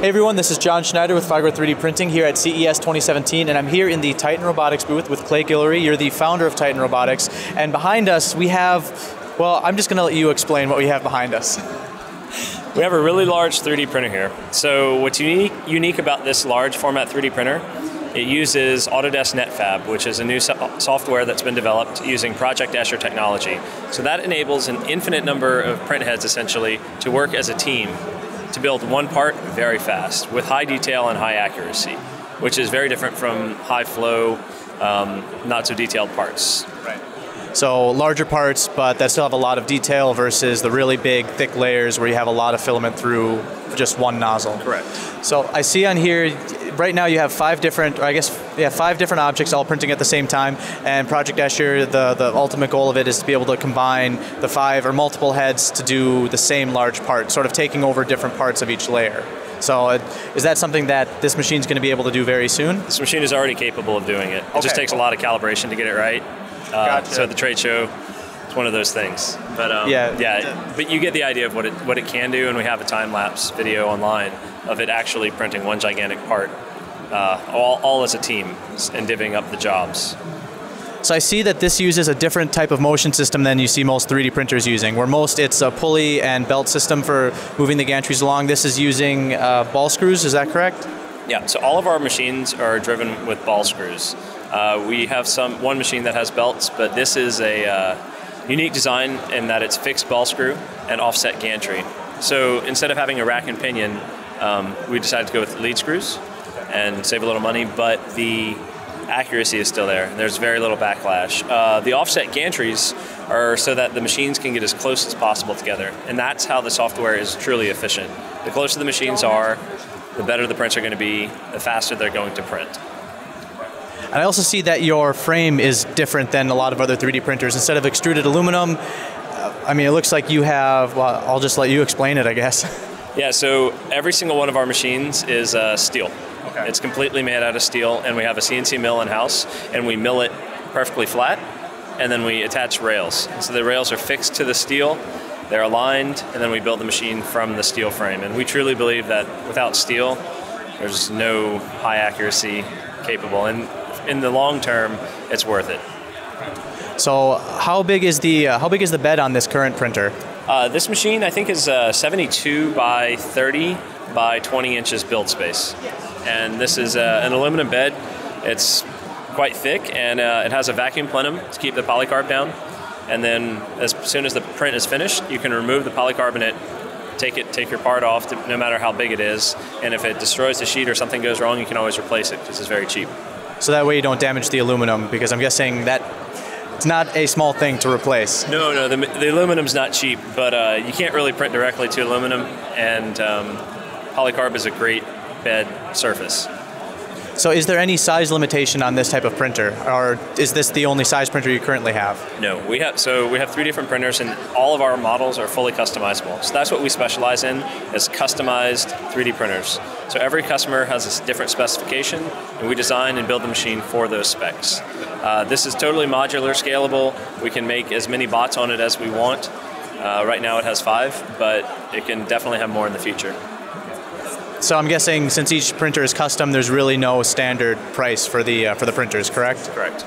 Hey everyone, this is John Schneider with Fargo 3D Printing here at CES 2017, and I'm here in the Titan Robotics booth with Clay Guillory. You're the founder of Titan Robotics, and behind us we have, well, I'm just going to let you explain what we have behind us. We have a really large 3D printer here. So what's unique, unique about this large format 3D printer, it uses Autodesk Netfabb, which is a new so- software that's been developed using Project Escher technology. So that enables an infinite number of print heads essentially to work as a team to build one part very fast with high detail and high accuracy, which is very different from high flow, um, not so detailed parts. Right. So larger parts, but that still have a lot of detail versus the really big, thick layers where you have a lot of filament through just one nozzle. Correct. So I see on here, right now you have five different, or I guess, yeah, five different objects all printing at the same time. And Project Escher, the, the ultimate goal of it is to be able to combine the five or multiple heads to do the same large part, sort of taking over different parts of each layer. So uh, is that something that this machine is going to be able to do very soon? This machine is already capable of doing it. It Okay. just takes a lot of calibration to get it right. Uh, Gotcha. So at the trade show, it's one of those things. But um, Yeah. yeah. But you get the idea of what it what it can do, and we have a time lapse video online of it actually printing one gigantic part, uh, all, all as a team, and divvying up the jobs. So I see that this uses a different type of motion system than you see most 3D printers using. Where most it's a pulley and belt system for moving the gantries along. This is using uh, ball screws. Is that correct? Yeah, so all of our machines are driven with ball screws. Uh, we have some one machine that has belts, but this is a uh, unique design in that it's fixed ball screw and offset gantry. So instead of having a rack and pinion, um, we decided to go with lead screws and save a little money, but the accuracy is still there. There's very little backlash. Uh, the offset gantries are so that the machines can get as close as possible together, and that's how the software is truly efficient. The closer the machines are, the better the prints are going to be, the faster they're going to print. And I also see that your frame is different than a lot of other 3D printers. Instead of extruded aluminum, I mean, it looks like you have. Well, I'll just let you explain it, I guess. Yeah, so every single one of our machines is uh, steel. Okay. It's completely made out of steel, and we have a CNC mill in house, and we mill it perfectly flat, and then we attach rails. So the rails are fixed to the steel, they're aligned, and then we build the machine from the steel frame. And we truly believe that without steel, there's no high accuracy capable. And in the long term, it's worth it. So how big is the uh, how big is the bed on this current printer? Uh, this machine, I think, is uh, 72 by 30 by 20 inches build space. And this is uh, an aluminum bed. It's quite thick and uh, it has a vacuum plenum to keep the polycarb down. And then, as soon as the print is finished, you can remove the polycarbonate, take it, take your part off, no matter how big it is. And if it destroys the sheet or something goes wrong, you can always replace it because it's very cheap. So that way you don't damage the aluminum, because I'm guessing that it's not a small thing to replace. No, no, the, the aluminum's not cheap, but uh, you can't really print directly to aluminum, and um, polycarb is a great bed surface. So is there any size limitation on this type of printer, or is this the only size printer you currently have? No, we have so we have three different printers, and all of our models are fully customizable. So that's what we specialize in is customized 3D printers. So every customer has a different specification, and we design and build the machine for those specs. Uh, this is totally modular, scalable. We can make as many bots on it as we want. Uh, right now it has five, but it can definitely have more in the future. So I'm guessing since each printer is custom, there's really no standard price for the uh, for the printers, correct? Correct.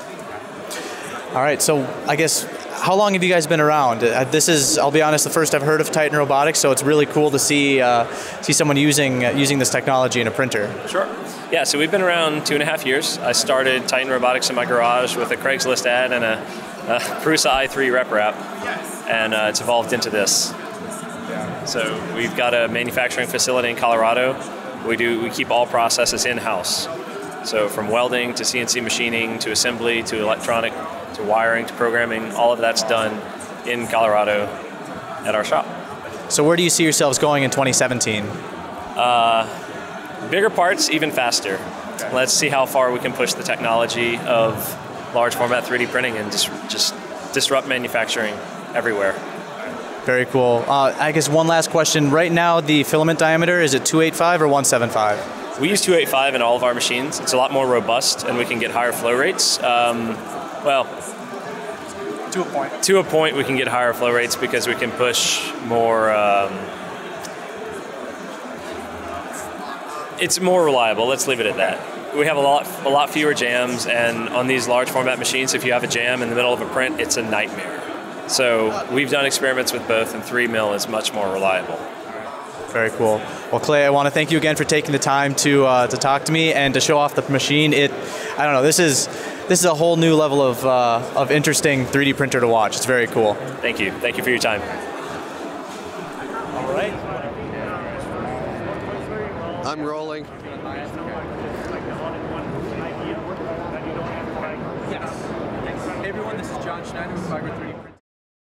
All right. So I guess how long have you guys been around? Uh, this is, I'll be honest, the first I've heard of Titan Robotics. So it's really cool to see uh, see someone using uh, using this technology in a printer. Sure. Yeah, so we've been around two and a half years. I started Titan Robotics in my garage with a Craigslist ad and a, a Prusa i3 RepRap, and uh, it's evolved into this. So we've got a manufacturing facility in Colorado. We do we keep all processes in house. So from welding to CNC machining to assembly to electronic to wiring to programming, all of that's done in Colorado at our shop. So where do you see yourselves going in 2017? Uh, bigger parts even faster. Let's see how far we can push the technology of large format 3D printing and just just disrupt manufacturing everywhere. Very cool. Uh, I guess one last question. Right now, the filament diameter is it 285 or 175? We use 285 in all of our machines. It's a lot more robust and we can get higher flow rates. Um, well, To a point. to a point, we can get higher flow rates because we can push more. Um, It's more reliable. Let's leave it at that. We have a lot, a lot fewer jams, and on these large format machines, if you have a jam in the middle of a print, it's a nightmare. So we've done experiments with both, and three mil is much more reliable. Very cool. Well, Clay, I want to thank you again for taking the time to uh, to talk to me and to show off the machine. It, I don't know, this is this is a whole new level of uh, of interesting 3D printer to watch. It's very cool. Thank you. Thank you for your time. All right. I'm rolling. Yes. Hey everyone, this is John Schneider with Fargo 3D Print.